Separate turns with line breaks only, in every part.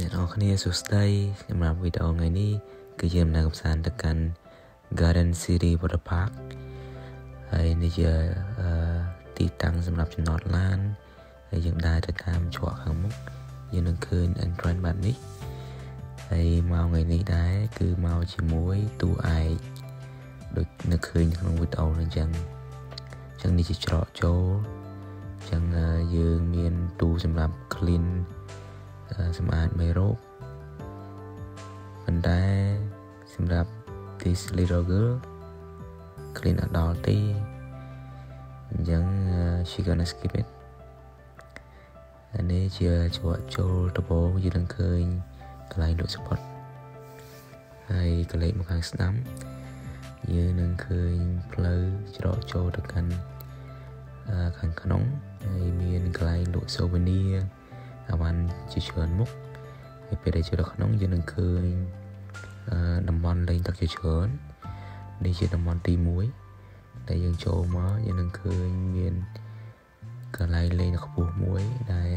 អ្នកនរគ្នាសួស្តីសម្រាប់វីដេអូថ្ងៃនេះគឺជាដំណើរកម្សាន្តទៅកាន់ Garden City Water Park ហើយនេះជាទីតាំងសម្រាប់ចំណតឡានហើយយើងដើរទៅតាមច្រកខាងមុខយើងនឹងឃើញ entrance បែបនេះហើយមកថ្ងៃនេះដែរគឺមកជាមួយទូឯកដូចនៅឃើញក្នុងវីដេអូនេះអញ្ចឹងអញ្ចឹងនេះជាច្រកចូលអញ្ចឹងយើងមានទូសម្រាប់ clean សម្អាតមេរោគប៉ុន្តែសម្រាប់ this little girl clean អត់ដល់ទេអញ្ចឹង she gonna skip it នេះជាច្រកចូលដំបូងយើងនឹងឃើញកន្លែងលក់ស្ពតហើយកលេចមកខាងស្ដាំយើងនឹងឃើញផ្លូវច្រកចូលទៅកាន់ខាងក្នុងហើយមានកន្លែងលក់ souvenir អាវ៉ាន់ជាច្រើនមុខហើយពេលដែលចូលដល់ក្នុងយើងនឹងឃើញតំបន់លេងទឹកជាច្រើននេះជាតំបន់ទី1ដែលយើងចូលមកយើងនឹងឃើញមានកន្លែងលេងខ្ពស់មួយដែល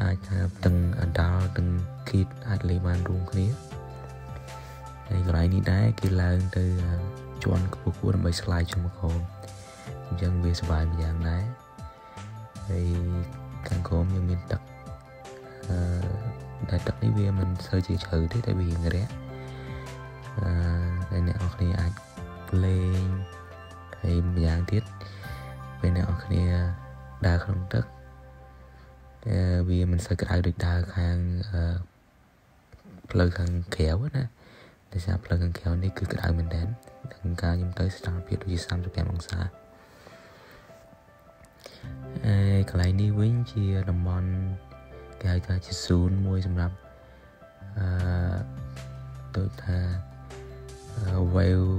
អាចថាទាំងអណ្ដាលទាំងគីតអាចលេងបានរួមគ្នាហើយកន្លែងនេះដែរគេឡើងទៅជាន់ខ្ពស់ៗដើម្បីស្លាយជុំមកក្រោមអញ្ចឹងវាសុបាយម្យ៉ាងដែរហើយខាងក្រោមយើងមានទឹកអឺតែ ទឹកនេះវាមិនសូវជាជ្រៅទេតែវារៀងរាក់អឺតែអ្នកនរគ្នាអាចលេងហើយម្យ៉ាងទៀតពេលអ្នកនរគ្នាដើរក្នុងទឹកអឺវាមិនសូវក្តៅដូចដើរខាងអឺផ្លូវខាងក្រៅណាដោយសារផ្លូវខាងក្រៅនេះគឺក្តៅមែនទែនដល់ការខ្ញុំទៅស្ថានភាពដូចជា35អង្សាអេកន្លែងនេះវិញជាតំបន់ គេហៅថាជាស៊ូនមួយសម្រាប់អឺដូចថា wave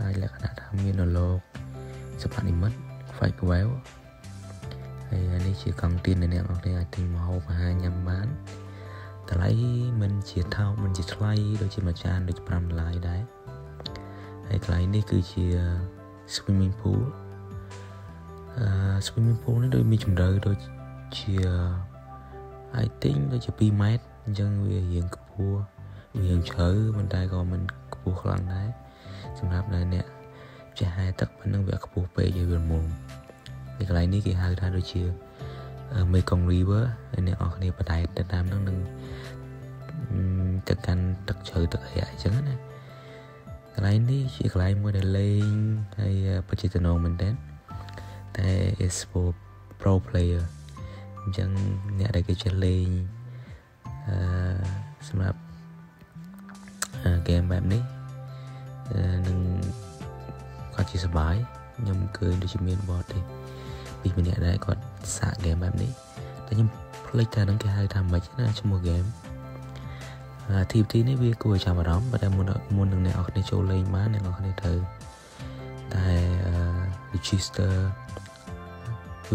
អាចលក្ខណៈថាមានរលកសព្វនិមិត្ត fake wave ហើយនេះជាកង់ទៀនដែលអ្នកនរគ្នាអាចទិញម្ហូបអាហារញ៉ាំបានតម្លៃមិនជាថោកមិនជាថ្លៃដូចជាមួយចានដូច5ដុល្លារដែរហើយកន្លែងនេះគឺជា swimming pool អឺ swimming pool នេះដូចមានជម្រៅដូចជា I think ដូចជា2ម៉ែត្រអញ្ចឹងវារៀងខ្ពស់វារៀងជ្រៅប៉ុន្តែក៏មិនខ្ពស់ខ្លាំងដែរសម្រាប់ដែលអ្នកចាស់ហែទឹកប៉ុណ្ណឹងវាខ្ពស់ពេកហើយវាមុំហើយកន្លែងនេះគេហៅថាដូចជា Mekong River ហើយអ្នកនរគ្នាបដែតទៅតាមនោះនឹងទៅកាន់ទឹកជ្រៅទឹកអីអញ្ចឹងណាកន្លែងនេះជាកន្លែងមួយដែលលេងហើយបច្ចេកទេសមែនតើតែ is for pro player អញ្ចឹងអ្នកដែលគេចេះលេងអឺសម្រាប់ហ្គេមបែបនេះនឹងគាត់ជាសបាយខ្ញុំឃើញដូចជាមានបតទេពីម្នាក់ដែរគាត់សាកហ្គេមបែបនេះតែខ្ញុំភ្លេចថានឹងគេហៅថាម៉េចណាឈ្មោះហ្គេម activity នេះវាគួរឲ្យចាប់អារម្មណ៍តែមុនមុននឹងអ្នកនរគ្នាចូលលេងបានអ្នកនរគ្នាត្រូវតែ register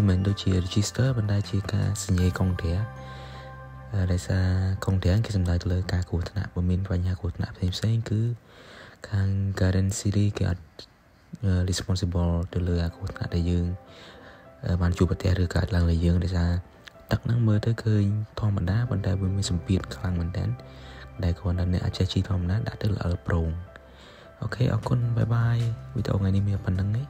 គឺមិនដូចជា register ប៉ុន្តែជាការសញ្ញាកុងត្រាដោយសារកុងត្រាគេសំដៅទៅលើការគ្រោះថ្នាក់បើមានបញ្ហាគ្រោះថ្នាក់ផ្សេងផ្សេងគឺខាង Garden City គេអត់ responsible ទៅលើអាគ្រោះថ្នាក់ដែលយើងបានជួបប្រទះឬកើតឡើងលើយើងដោយសារទឹកហ្នឹងមើលទៅឃើញធម្មតាប៉ុន្តែវាមានសម្ពាធខ្លាំងមែនតើដែលគ្រាន់តែអ្នកអាចចេះជីធម្មតាដាក់ទៅល្អប្រងអូខេអរគុណបាយបាយវីដេអូថ្ងៃនេះមានប៉ុណ្្នឹងឯង